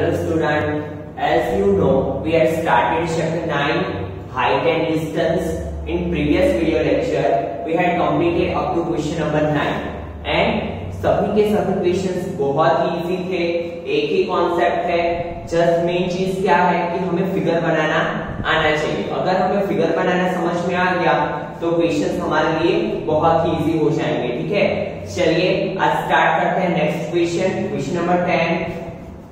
Hello student, as you know, we have started chapter 9, height and distance. In previous video lecture, we had completed up to question number 9 and सभी के सभी questions बहुत easy थे एक ही concept है। Just main चीज़ क्या है कि हमें फिगर बनाना आना चाहिए। अगर हमें फिगर बनाना समझ में आ गया तो क्वेश्चंस हमारे लिए बहुत ही इजी हो जाएँगे ठीक है? चलिए आज स्टार्ट करते हैं next question question number ten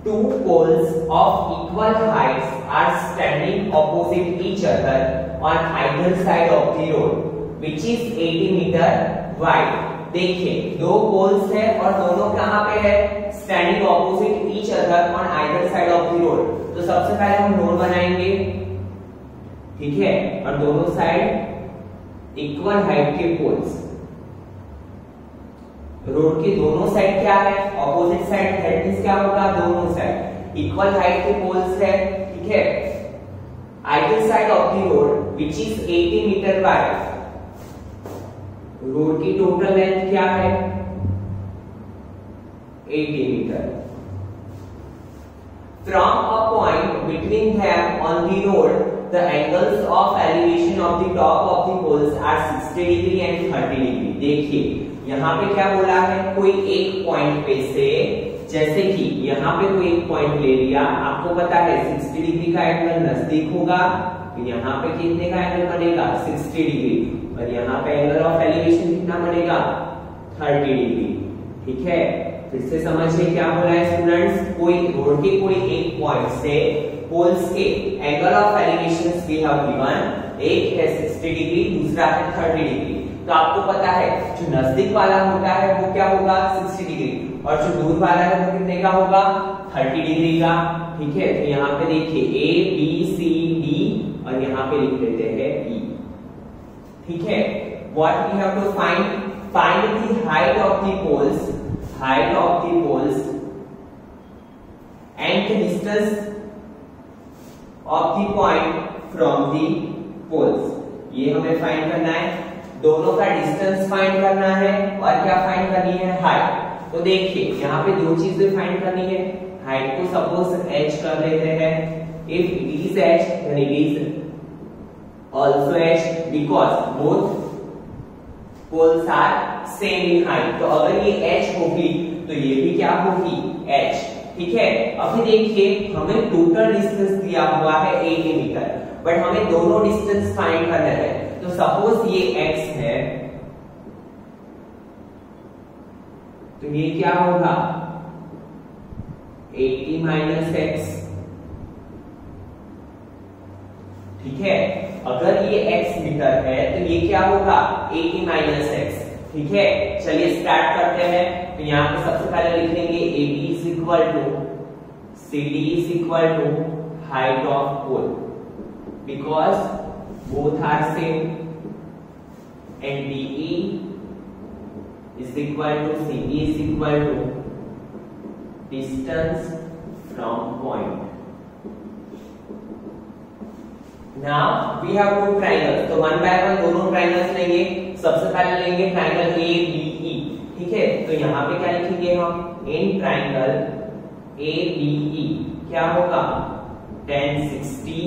two poles of equal heights are standing opposite each other on either side of the road which is 80 meter wide देखिए दो पोल्स है और दोनों कहाँ पे है standing opposite each other on either side of the road तो सबसे पहले हम रोड बनाएँगे ठीक है और दोनों साइड इक्वल हाइट के पोल्स रोड की दोनों साइड क्या है ऑपोजिट साइड हेट मीन क्या होगा? दोनों साइड इक्वल हाइट के पोल्स है, ठीक है? Either side of the road which is 80 metre by road की टोटल लेंथ क्या है? 80 metre from a point between them on the road the angles of elevation of the top of the poles are 60 degree and 30 degree देखिए यहाँ पे क्या बोला है? कोई एक पॉइंट पे से, जैसे कि यहाँ पे कोई एक पॉइंट ले लिया, आपको पता है 60 डिग्री का एंगल नज़दीक होगा तो यहाँ पे कितने का एंगल बनेगा? 60 डिग्री और यहाँ पे एंगल ऑफ़ एलिवेशन कितना बनेगा? 30 डिग्री ठीक है? फिर से समझिए क्या बोला है स्टूडेंट्स कोई रोड के कोई एक पॉइंट से पोल्स के angle of elevation we have given एक है 60 डिग्री दूसरा है 30 डिग्री तो आपको पता है, जो नज़दीक वाला होता है वो क्या होगा? 60 डिग्री। और जो दूर वाला है वो कितने का होगा? 30 डिग्री का। ठीक है? तो यहाँ पे देखिए ए बी सी डी और यहाँ पे लिख लेते हैं ई ठीक है? What we have to find find the height of the poles of the poles. And the distance of the point from the poles. ये हमें फाइंड करना है। दोनों का डिस्टेंस फाइंड करना है और क्या फाइंड करनी है? हाइट तो देखिए, यहाँ पे दो चीज़ें फाइंड करनी है। हाइट को सपोज़ h कर लेते हैं। If it is then it is also h because both poles are same in height तो अगर ये h होगी तो ये भी क्या होगी? एच ठीक है? अभी देखिए, हमें टोटल डिस्टेंस दिया हुआ है 80 मीटर बट हमें दोनों डिस्टेंस फाइंड करना है। सपोज़ ये x है तो ये क्या होगा? 80 माइनस एक्स ठीक है? अगर ये x मीटर है तो ये क्या होगा? 80 माइनस एक्स ठीक है? चलिए स्टार्ट करते हैं। तो यहाँ पे सबसे पहले लिख लेंगे A B is equal to C D is equal to height of pole because both are same D E is equal to C E is equal to distance from point now we have two triangles तो one by one दोनों triangles लेंगे. सबसे पहले लेंगे triangle A B E ठीक है? तो यहाँ पे क्या लिखेंगे हम? इन ट्रायंगल ए बी ई क्या होगा? Tan 60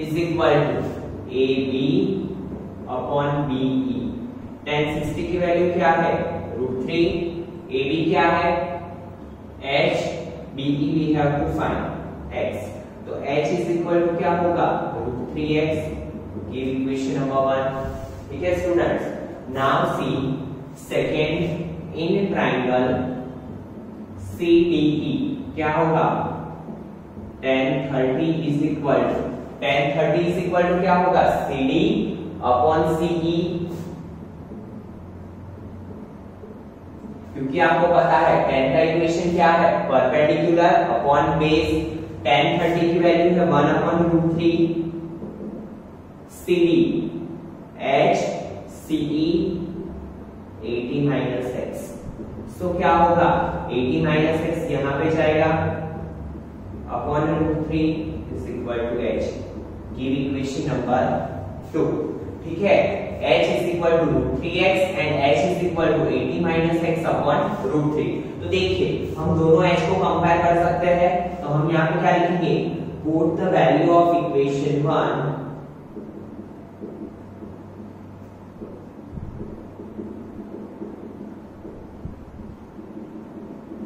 is equal to A B upon B E tan 60 की वैल्यू क्या है? रूट थ्री ए बी क्या है? H B E we have to find x. तो h इज़ इक्वल टू क्या होगा? Root three X equation number one ठीक है students now see second in triangle C D E क्या होगा? Tan thirty is equal to tan 30 is equal to क्या होगा? C D upon C E. क्योंकि आपको पता है टेन का इक्वेशन क्या है? परपेंडिकुलर अपॉन बेस tan 30 की वैल्यू है 1 upon root three C D H CE 80 minus X so क्या होगा? एटी माइनस एक्स यहाँ पे जाएगा। Upon root three is equal to H give equation number two ठीक है h is equal to root 3x and h is equal to 80 minus x upon root 3 तो देखिए हम दोनों h को कंपेयर कर सकते हैं तो हम यहाँ पे क्या लिखेंगे put the value of equation 1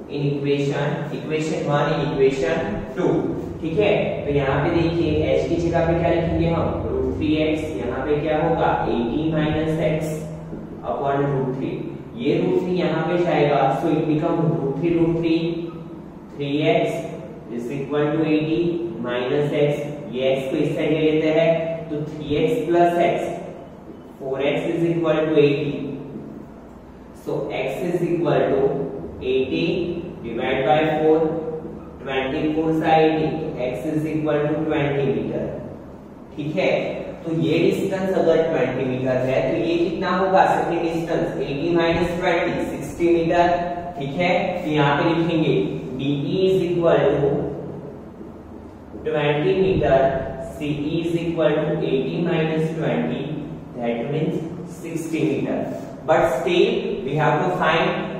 in equation equation 1 in equation 2 ठीक है तो यहाँ पे देखिए h की जगह पे क्या लिखेंगे हम रूट थ्री एक्स यहाँ पे क्या होगा? 80 minus X upon root three ये रूट थ्री यहाँ पे जाएगा so it become root three root three three X is equal to eighty minus X ये एक्स को इस साइड ले लेते हैं तो three X plus X four X is equal to eighty so X is equal to eighty divide by four twenty four side X is equal to twenty metre ठीक है? तो ये डिस्टेंस अगर 20 मीटर है तो ये कितना होगा? Second distance 80 minus twenty sixty metre ठीक है? तो यहाँ पे लिखेंगे DE is equal to 20 metre CE is equal to 80 minus 20 that means 60 metre but still we have to find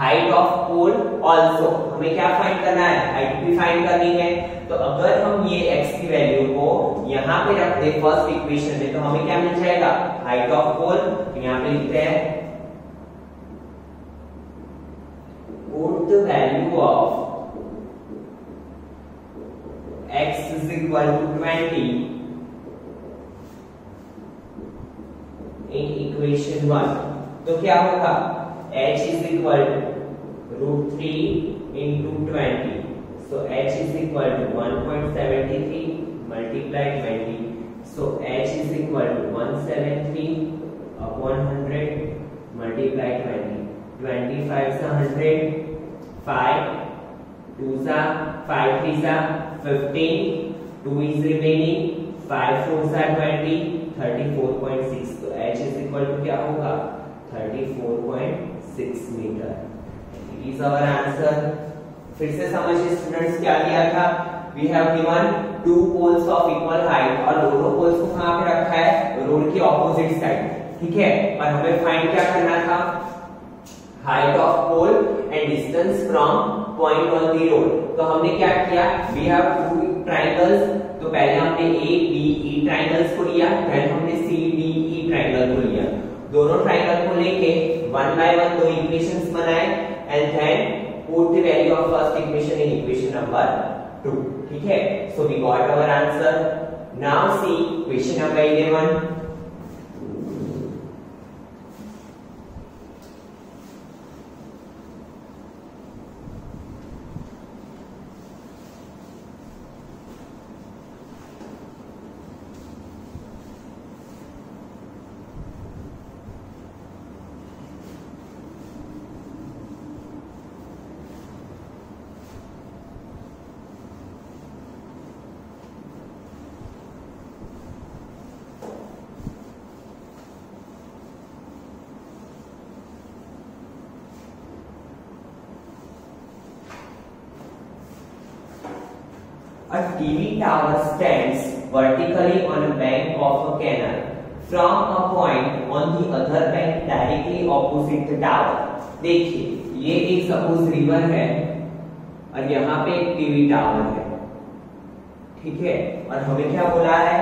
height of pole also हमें क्या फाइंड करना है? हाइट भी फाइंड करनी है। तो अगर हम ये x की वैल्यू को यहाँ पे रख फ़र्स्ट इक्वेशन में तो हमें क्या मिल जाएगा? हाइट ऑफ़ पोल यहाँ पे लिखते हैं the value of x is equal to 20 in equation 1 तो क्या होगा? H is equal to root 3 into 20 so h is equal to 1.73 multiplied 20 so h is equal to 173 upon 100 multiplied 20 25 is 100 5 2 is 5 3 is 15 2 is remaining 5 4 is 20 34.6 तो h is equal to क्या होगा 34.6 metre is our answer फिर से समझिए students क्या दिया था? We have given two poles of equal height और दोनों पोल्स को कहाँ पे रखा है? रोड की ऑपोजिट साइड ठीक है? और हमें फाइंड क्या करना था? Height of pole and distance from point on the road तो हमने क्या किया? वी हैव टू ट्रायंगल्स तो पहले हमने ए बी ई ट्रायंगल्स को लिया फिर हमने सी डी ई ट्रायंगल को लिया। दोनों ट्रायंगल को लेके वन बाय वन दो इक्वेशंस बनाए। And then put the value of first equation in equation number 2 ठीक है? So we got our answer now see question number 11 TV tower stands vertically on a bank of a canal. From a point on the other bank directly opposite the tower. देखिए, ये एक suppose river है और यहाँ पे एक TV tower है। ठीक है? और हमें क्या बोला है?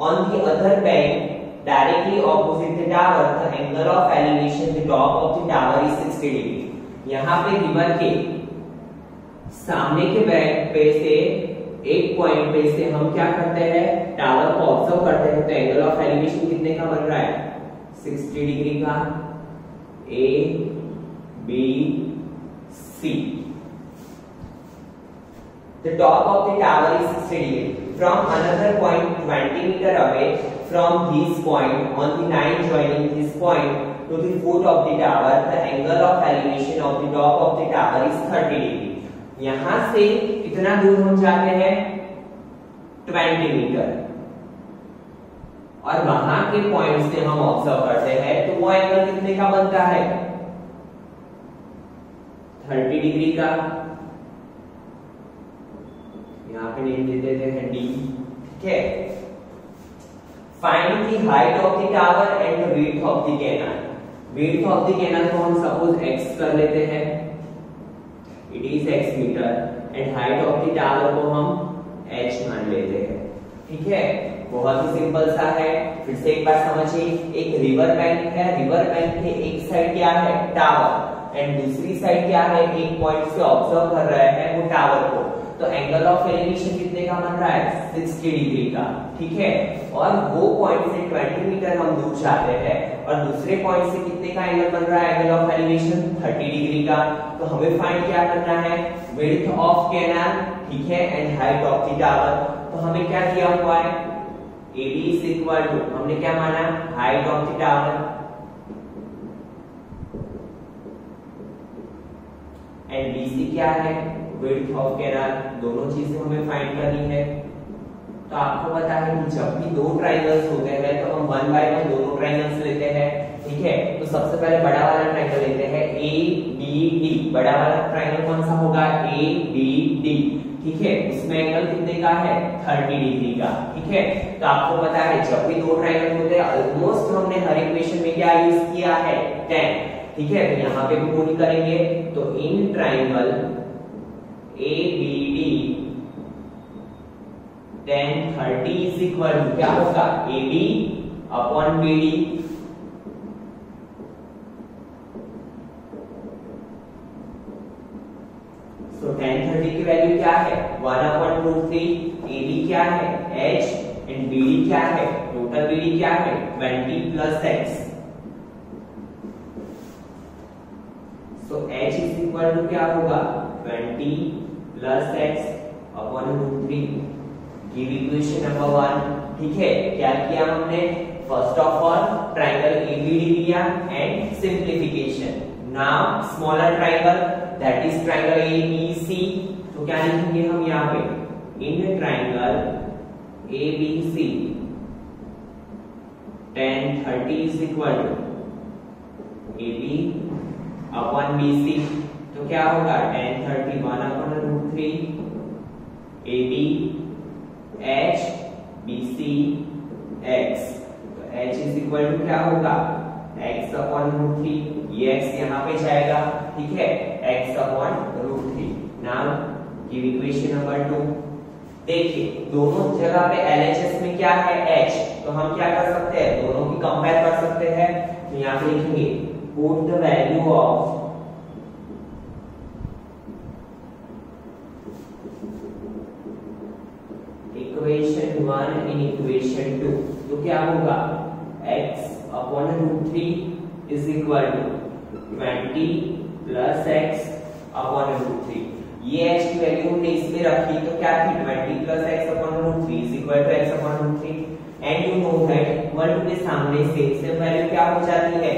On the other bank directly opposite the tower the angle of elevation the top of the tower is 60 degree यहाँ पे रिवर के सामने के बैक पे से, एक पॉइंट पे से हम क्या करते हैं? टावर को ऑब्ज़र्व करते हैं। तो एंगल ऑफ़ एलिवेशन कितने का बन रहा है? 60 डिग्री का। A B C the top of the tower is 60 degree from another point 20 metre away from this point on the line joining this point to the foot of the tower the angle of elevation of the top of the tower is 30 degree यहाँ से कितना दूर हम जाते हैं? 20 metre. और वहाँ के पॉइंट से हम ऑब्ज़र्व करते हैं तो वो एंगल कितने का बनता है? 30 डिग्री का। यहाँ पे नेम दे देते हैं डी ठीक है? Find the height of the tower and width of the canal width of the canal को हम सपोज़ एक्स कर लेते हैं। It is X metre and height of the tower को हम h मान लेते हैं। ठीक है? बहुत ही सिंपल सा है। फिर से एक बार समझिए, एक रिवर बैंक है। रिवर बैंक के एक साइड क्या है? टावर एंड दूसरी साइड क्या है? एक पॉइंट से ऑब्ज़र्व कर रहा है वो टावर को। तो एंगल ऑफ़ एलिवेशन कितने का बन रहा है 60 डिग्री का ठीक है? और वो पॉइंट से 20 मीटर हम दूर जाते हैं, और दूसरे पॉइंट से कितने का एंगल बन रहा है? एंगल ऑफ़ एलिवेशन 30 डिग्री का। तो हमें फाइंड क्या करना है? विड्थ ऑफ़ कैनाल ठीक है? And height of the tower तो हमें क्या दिया हुआ है? AB is equal to, हमने क्या माना? Height of the tower and BC क्या है? विड्थ ऑफ़ कैनाल दोनों चीज़ें हमें फाइंड करनी है। तो आपको पता है कि जब भी दो ट्रायंगल्स होते हैं तो हम वन बाय वन दोनों ट्रायंगल्स लेते हैं, ठीक है? तो सबसे पहले बड़ा वाला ट्रायंगल लेते हैं ए बी डी बड़ा वाला ट्रायंगल कौन सा होगा? ए बी डी ठीक है? उसमें एंगल कितने का है? 30 डिग्री का, ठीक है? तो आपको पता है, जब भी दो ट्राइंगल होते हैं ऑलमोस्ट हमने हर इक्वेशन में क्या यूज़ किया है? टेन ठीक है? तो यहाँ पे भी वो करेंगे तो in triangle A B D tan 30 is equal to क्या होगा? A B upon B D so tan 30 की वैल्यू क्या है? 1 upon root three A B क्या है? H एंड बी डी क्या है? टोटल बी डी क्या है? 20 plus x. So h is equal to क्या होगा? 20 plus x upon root three give equation number one ठीक है? क्या किया हमने? First of all triangle ABD लिया and simplification now smaller triangle that is triangle ABC तो क्या लिखेंगे हम यहाँ पे? In triangle ABC tan 30 is equal to AB upon BC तो क्या होगा? Tan 30 1 upon root 3 AB H BC X. तो H is equal to क्या होगा? X upon root 3 ये x यहाँ पे जाएगा, ठीक है? X upon root 3 now give equation number 2 देखिए, दोनों जगह पे LHS में क्या है? एच तो हम क्या कर सकते हैं? दोनों की कंपेयर कर सकते हैं। तो यहाँ पे लिखेंगे put the value of equation one in equation two तो क्या होगा? X upon root three is equal to twenty plus X upon root three ये h की वैल्यू हमने इसमें रखी तो क्या थी? Twenty plus X upon root three is equal to X upon root three and you know that one के सामने से से वैल्यू क्या हो जाती है?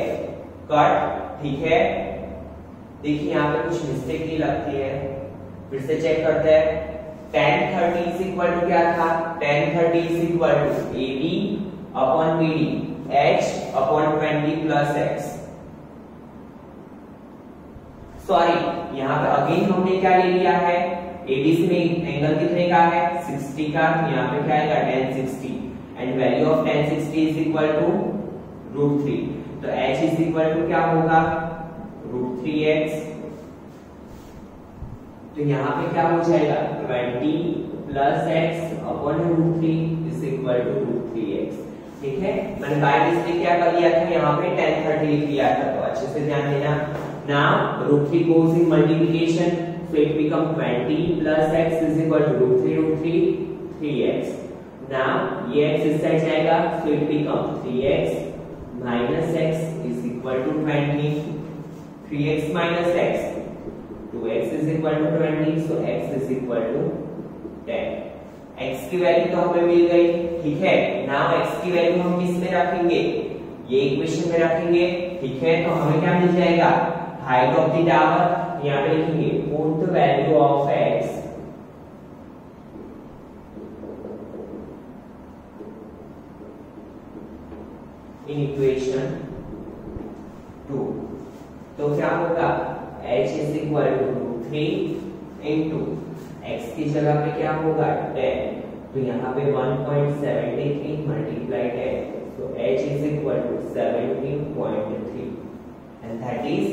कट ठीक है? देखिए यहाँ पे कुछ मिस्टेक ही लगती है। फिर से चेक करते हैं। tan 30 is equal to क्या था? tan 30 is equal to AB upon BD H upon 20 plus X. Sorry यहाँ पे अगेन हमने क्या ले लिया है? एडीस में एंगल कितने का है? 60 का। यहाँ पे क्या आएगा? Tan 60 and value of tan 60 is equal to √3 तो h इज़ इक्वल टू क्या होगा? √3x तो यहाँ पे क्या हो जाएगा? 20 plus X upon root three is equal to root three X ठीक है? मैंने बाय मिस्टेक क्या कर लिया था? यहाँ पे टेन थर्टी लिख लिया था। तो अच्छे से ध्यान देना। Now root three goes in multiplication so it become 20 plus x is equal to root 3 root 3 3x now, ये x इस साइड जाएगा, so it become 3x minus x is equal to 20 3x minus x 2x is equal to 20 so x is equal to 10 x की value तो हमें मिल गई, ठीक है? Now x की वैल्यू हम किसमें रखेंगे? ये इक्वेशन में रखेंगे, ठीक है? तो हमें क्या मिल जाएगा? हाइट ऑफ़ द टावर यहाँ पे लिखेंगे the value of x in equation two तो क्या होगा? Is equal to root 3 into x की जगह पे क्या होगा 10 तो यहाँ पे 1.73 मल्टीप्लाई टेन तो h is equal to 17.3 and that is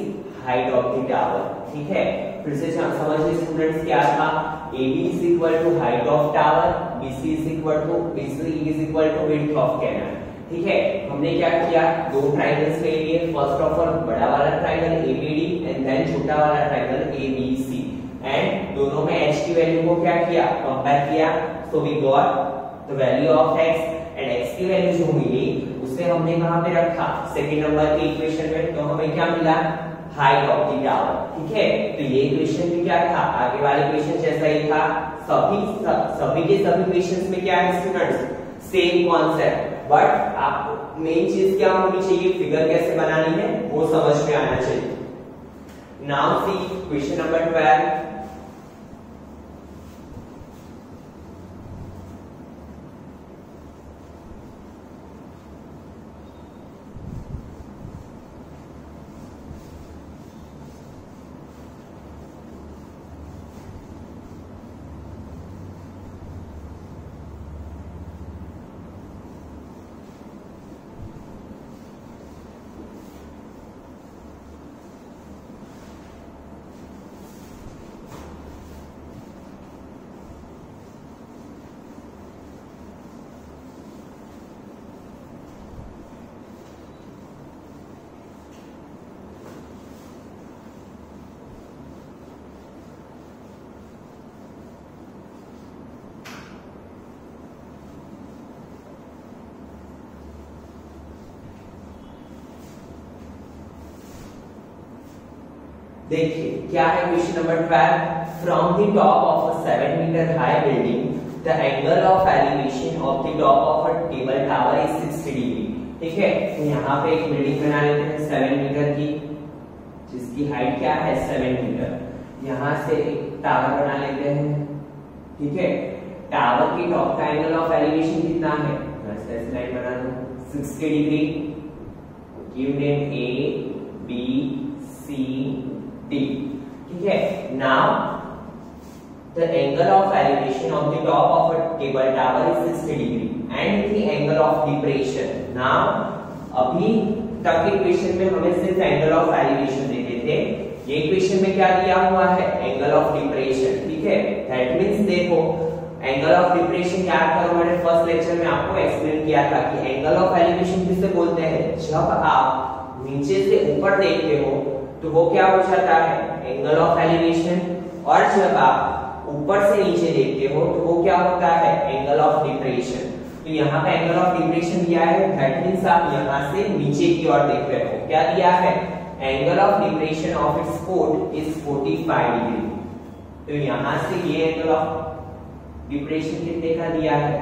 height of the tower ठीक है फिर से समझ लीजिए स्टूडेंट्स क्या था AB is equal to height of tower BC is equal to BC is equal to width of canal ठीक है? हमने क्या किया? दो ट्रायंगल्स ले लिए। फ़र्स्ट ऑफ़ ऑल बड़ा वाला ट्रायंगल ABD एंड देन छोटा वाला ट्रायंगल ABC एंड दोनों में h की वैल्यू को क्या किया? कंपेयर किया। So we got the value of x and x की वैल्यू जो मिली उसे हमने कहाँ पे रखा? सेकंड नंबर के इक्वेशन में। तो हमें क्या मिला? हाइट ऑफ़ द टावर ठीक है? तो ये इक्वेशन भी क्या था? आगे वाले इक्वेशन जैसा ही था। सभी सभी के सभी इक्वेशंस में क्या है स्टूडेंट्स सेम कॉन्सेप्ट बट आप मेन चीज़ क्या होनी चाहिए? फिगर कैसे बनानी है? वो समझ में आना चाहिए। नाउ सी क्वेश्चन नंबर 12 देखिए, क्या है question number 12 from the top of a 7 metre high building the angle of elevation of the top of a cable tower is 60 degree ठीक है? तो यहाँ पे एक बिल्डिंग बना लेते हैं 7 मीटर की। जिसकी हाइट क्या है? सेवन मीटर यहाँ से एक टावर बना लेते हैं। ठीक है? टावर की टॉप का एंगल ऑफ़ एलिवेशन कितना है? लाइन बना दूँ। 60 degree give A B C D. ठीक है? Now, the angle of elevation of the top of a cable tower is 60 degree and the angle of depression. Now, अभी तक के क्वेश्चन में हमें सिर्फ़ एंगल ऑफ़ एलिवेशन देते थे। ये क्वेश्चन में क्या दिया हुआ है? एंगल ऑफ़ डिप्रेशन ठीक है? दैट मींस देखो एंगल ऑफ़ डिप्रेशन याद करो, मैंने फ़र्स्ट लेक्चर में आपको एक्सप्लेन किया था कि एंगल ऑफ़ एलिवेशन किसे बोलते हैं? जब आप नीचे से ऊपर देखते हो तो वो क्या हो जाता है? एंगल ऑफ़ एलिवेशन और जब आप ऊपर से नीचे देखते हो तो वो क्या होता है? एंगल ऑफ़ डिप्रेशन तो यहाँ पे एंगल ऑफ़ डिप्रेशन दिया है। दैट मींस आप यहाँ से नीचे की ओर देख रहे हो। क्या दिया है? Angle of depression of its code is 45 degree तो यहाँ से ये एंगल ऑफ़ डिप्रेशन कितने का दिया है?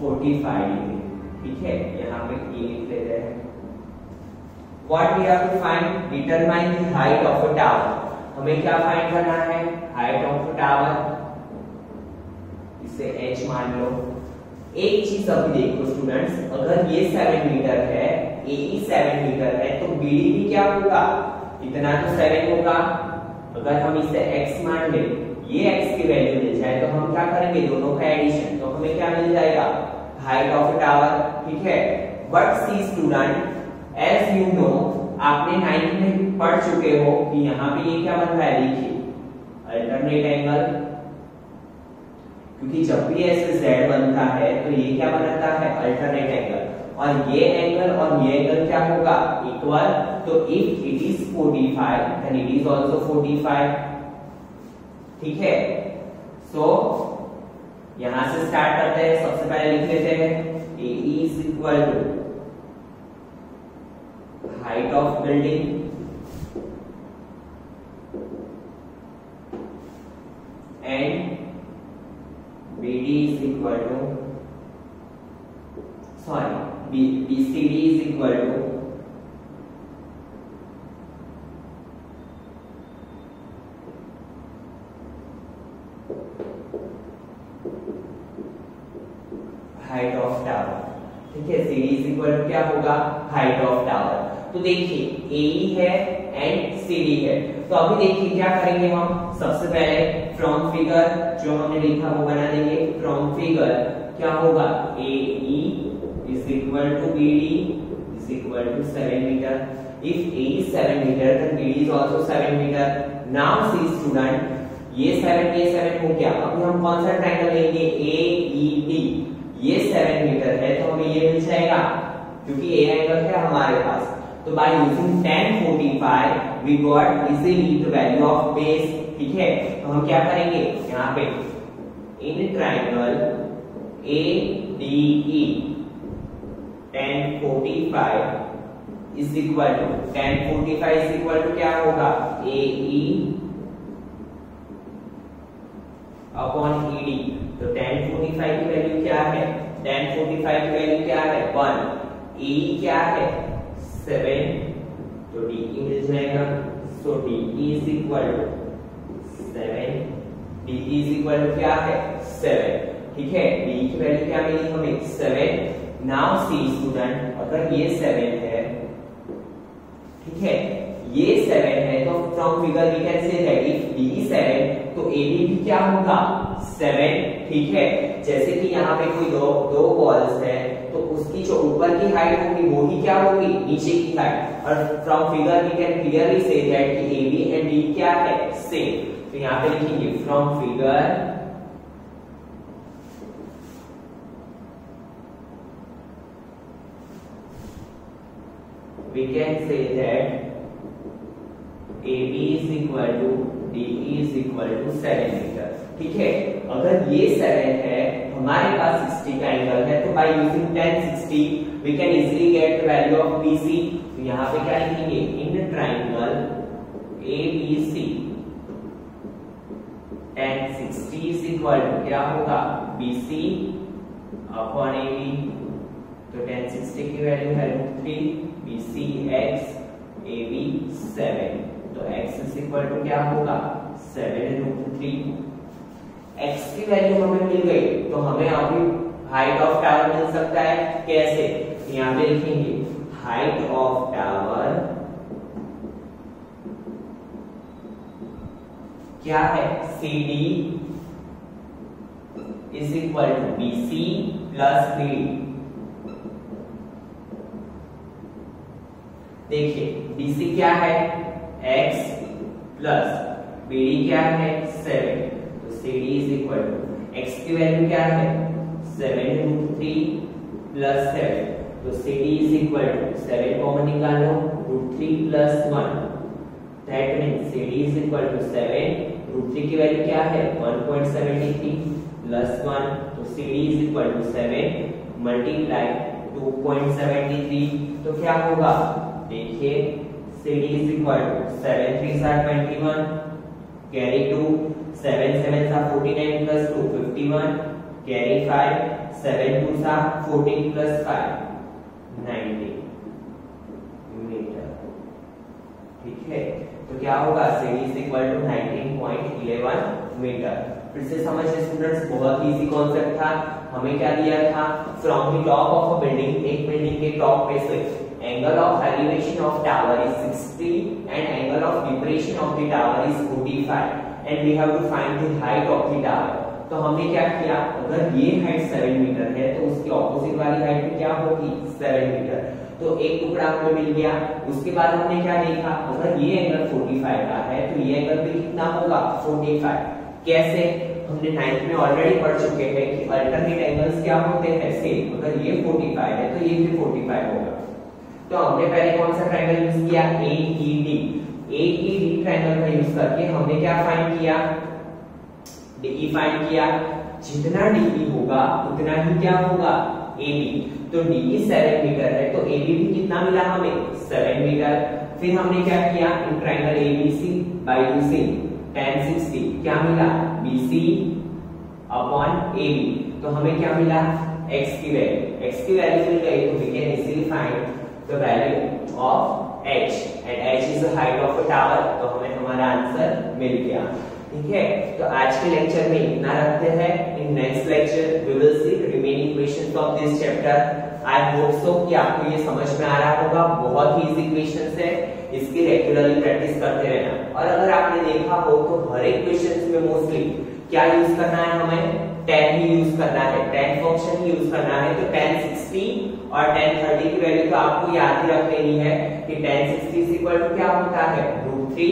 45 डिग्री ठीक है? यहाँ पे ये लिख लेते हैं। What we have to find determine the height of a tower. हमें क्या फाइंड करना है? Height of a tower. इसे h मान लो। एक चीज़ अभी देखो स्टूडेंट्स अगर ये 7 मीटर है AE 7 मीटर है तो BD भी क्या होगा? इतना तो 7 होगा। अगर हम इसे x मान ले, ये x की वैल्यू मिल जाए तो हम क्या करेंगे? दोनों का एडिशन तो हमें क्या मिल जाएगा? हाइट ऑफ़ a टावर ठीक है? But see student as you know आपने नाइन्थ में पढ़ चुके हो कि यहाँ पे ये क्या बन रहा है? देखिए अल्टरनेट एंगल क्योंकि जब भी ऐसे z बनता है तो ये क्या बनाता है? अल्टरनेट एंगल और ये एंगल और ये एंगल क्या होगा? इक्वल तो if it is 45 then it is also 45 ठीक है? सो so, यहाँ से स्टार्ट करते हैं। सबसे पहले लिख लेते हैं। A is equal to height of building देखिए AE है एंड 60 है। तो अभी देखिए, क्या करेंगे हम? सबसे पहले फ्रॉम फिगर जो हमने लिखा वो बना देंगे। फ्रॉम फिगर क्या होगा? A is equal to B D is equal to 7 metre if a is 7 meter, then b is also 7 meter now see student, ये 7 ये 7 हो गया। अभी हम कौन सा ट्रायंगल लेंगे? ए ई डी ये 7 मीटर है तो हमें ये मिल जाएगा। क्योंकि ए एंगल है हमारे पास। तो by using tan 45 we got easily the value of base ठीक है? तो हम क्या करेंगे? यहाँ पे in triangle A D E tan 45 is equal to tan 45 is equal to क्या होगा? A E upon E D तो tan 45 की वैल्यू क्या है? tan 45 की वैल्यू क्या है? 1 ई क्या है? 7 तो डी मिल जाएगा so D is equal to 7 D is equal to क्या है? 7 ठीक है? डी की वैल्यू क्या मिली हमें? 7 नाउ सी स्टूडेंट अगर ये 7 है, ठीक है? ये सेवन है तो from figure we can say that if is seven तो ए बी भी क्या होगा? सेवन ठीक है? जैसे कि यहाँ पे कोई दो दो बॉल्स है तो उसकी जो ऊपर की हाइट होगी वो ही क्या होगी? नीचे की हाइट और from figure we can clearly say that कि ए बी एंड डी क्या है? सेम तो यहाँ पे लिखेंगे from figure we can say that AB is equal to DE is equal to 7 metre ठीक है? अगर ये 7 है हमारे पास 60 का एंगल है तो by using 1060 we can easily get the value of BC तो यहाँ पे क्या लिखेंगे? In triangle ABC 1060 is equal to क्या होगा? BC अपॉन AB तो 1060 की वैल्यू है √3 BC x AB 7 तो x इज़ इक्वल टू क्या होगा? 7 √3 एक्स की वैल्यू हमें मिल गई तो हमें अभी हाइट ऑफ़ टावर मिल सकता है। कैसे? यहाँ पे लिखेंगे हाइट ऑफ़ टावर क्या है? C D is equal to B C plus B D देखिए बीसी क्या है? एक्स प्लस बीडी क्या है? Seven CD is equal to x की वैल्यू क्या है? 7 रूट थ्री प्लस सेवन तो CD is equal to 7 common निकालो root three plus one that means CD is equal to 7 root three की value क्या है? 1.73 प्लस वन तो CD is equal to 7 multiply 2.73 तो क्या होगा? देखिए, CD is equal to 7 3s are 21 carry 2 7 7s are 49 plus 2 51 carry 5 7 2s are 14 plus 5 90 metre ठीक है तो क्या होगा CD is equal to 19.11 metre फिर से समझिए स्टूडेंट्स बहुत इजी कॉन्सेप्ट था हमें क्या दिया था from the top of a building एक बिल्डिंग के टॉप पे से angle of elevation of tower is 60 and angle of depression of the tower is 45 and we have to find the height of the tower. तो हमने क्या किया? अगर ये हाइट 7 मीटर है तो उसकी ऑपोजिट वाली हाइट भी क्या होगी? 7 मीटर तो एक टुकड़ा हमें मिल गया। उसके बाद हमने क्या देखा? अगर ये एंगल 45 का है तो ये एंगल भी कितना होगा? 45 कैसे? हमने नाइन्थ में ऑलरेडी पढ़ चुके हैं कि अल्टरनेट एंगल्स क्या होते हैं? सेम अगर ये 45 है तो ये भी 45 होगा। तो हमने पहले कौन सा ट्रायंगल यूज़ किया? AED AED ट्रायंगल का यूज़ करके हमने क्या फाइंड किया? DE फाइंड किया। जितना DE होगा, उतना ही क्या होगा? AB तो DE 7 मीटर है तो AB भी कितना मिला हमें? 7 मीटर फिर हमने क्या किया? In triangle ABC by using tan 60 क्या मिला? BC अपॉन AB तो हमें क्या मिला? X की वैल्यू x की वैल्यू मिल गई तो we can easily find the value of and h is the height of a tower. तो हमें हमारा आंसर मिल गया। ठीक है? तो आज के लेक्चर में इतना रखते हैं। In next lecture we will see remaining questions of this chapter I hope so कि आपको ये समझ में आ रहा होगा। बहुत ही इजी क्वेश्चंस है। इसकी रेगुलरली प्रैक्टिस करते रहना। और अगर आपने देखा हो तो हर एक क्वेश्चंस में मोस्टली क्या यूज़ करना है हमें? टेन ही यूज़ करना है टेन फ़ंक्शन ही यूज़ करना है तो टेन सिक्सटी और टेन थर्टी की वैल्यू तो आपको याद ही रख लेनी है कि tan sixty is equal to क्या होता है? Root three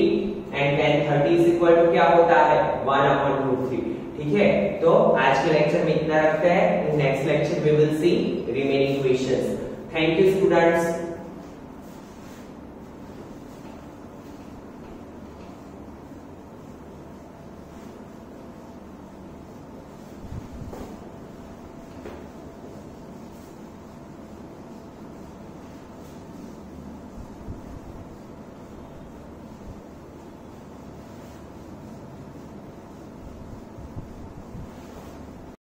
and tan thirty is equal to क्या होता है? वन अपॉन रूट थ्री ठीक है? तो आज के लेक्चर में इतना रखते हैं। Next lecture we will see remaining questions thank you students